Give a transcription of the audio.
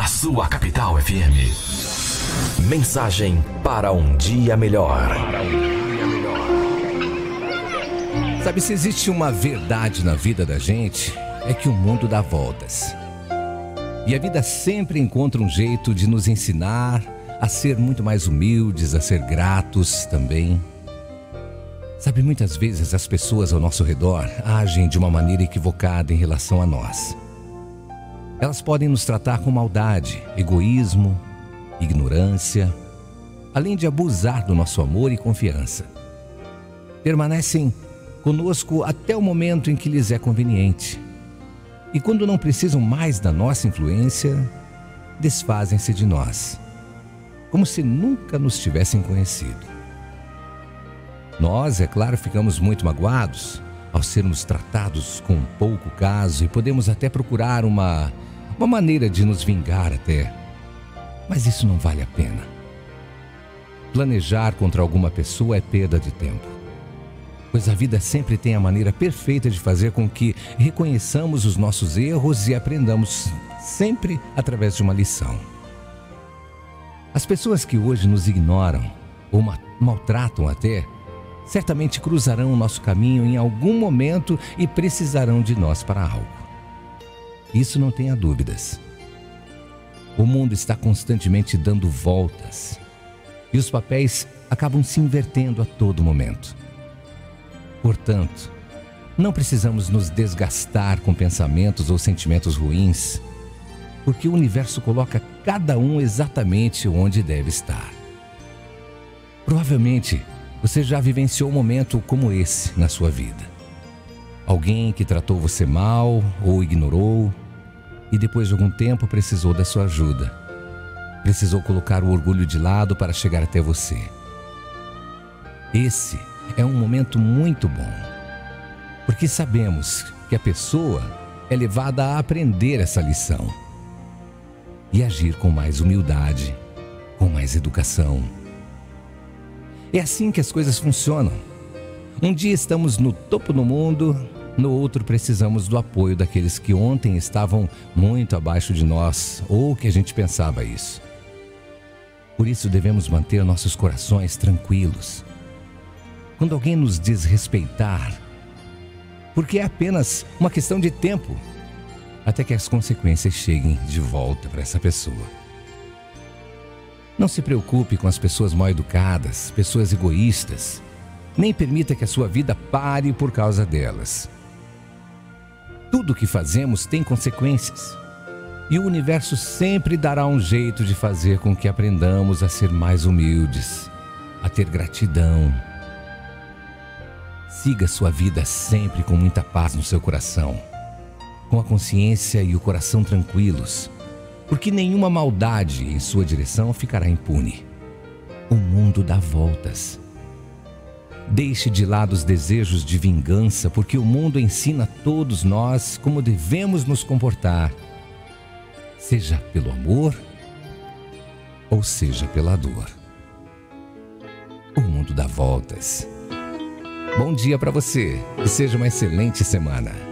na sua capital FM. Mensagem para um dia melhor. Sabe, se existe uma verdade na vida da gente, é que o mundo dá voltas. E a vida sempre encontra um jeito de nos ensinar a ser muito mais humildes, a ser gratos também. Sabe, muitas vezes as pessoas ao nosso redor agem de uma maneira equivocada em relação a nós. Elas podem nos tratar com maldade, egoísmo, ignorância, além de abusar do nosso amor e confiança. Permanecem conosco até o momento em que lhes é conveniente. E quando não precisam mais da nossa influência, desfazem-se de nós, como se nunca nos tivessem conhecido. Nós, é claro, ficamos muito magoados ao sermos tratados com pouco caso e podemos até procurar uma, uma maneira de nos vingar até. Mas isso não vale a pena. Planejar contra alguma pessoa é perda de tempo. Pois a vida sempre tem a maneira perfeita de fazer com que reconheçamos os nossos erros e aprendamos sempre através de uma lição. As pessoas que hoje nos ignoram ou maltratam até, certamente cruzarão o nosso caminho em algum momento e precisarão de nós para algo. Isso não tenha dúvidas. O mundo está constantemente dando voltas e os papéis acabam se invertendo a todo momento. Portanto, não precisamos nos desgastar com pensamentos ou sentimentos ruins, porque o universo coloca cada um exatamente onde deve estar. Provavelmente você já vivenciou um momento como esse na sua vida. Alguém que tratou você mal ou ignorou e depois de algum tempo precisou da sua ajuda. Precisou colocar o orgulho de lado para chegar até você. Esse é um momento muito bom, porque sabemos que a pessoa é levada a aprender essa lição e agir com mais humildade, com mais educação é assim que as coisas funcionam. Um dia estamos no topo do mundo, no outro precisamos do apoio daqueles que ontem estavam muito abaixo de nós, ou que a gente pensava isso. Por isso devemos manter nossos corações tranquilos. Quando alguém nos desrespeitar, porque é apenas uma questão de tempo até que as consequências cheguem de volta para essa pessoa. Não se preocupe com as pessoas mal educadas, pessoas egoístas. Nem permita que a sua vida pare por causa delas. Tudo o que fazemos tem consequências. E o universo sempre dará um jeito de fazer com que aprendamos a ser mais humildes, a ter gratidão. Siga sua vida sempre com muita paz no seu coração, com a consciência e o coração tranquilos porque nenhuma maldade em sua direção ficará impune. O mundo dá voltas. Deixe de lado os desejos de vingança, porque o mundo ensina a todos nós como devemos nos comportar, seja pelo amor ou seja pela dor. O mundo dá voltas. Bom dia para você e seja uma excelente semana.